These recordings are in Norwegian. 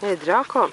Det är Drakorp.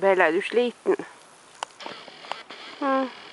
Bella, er du sliten? Mm.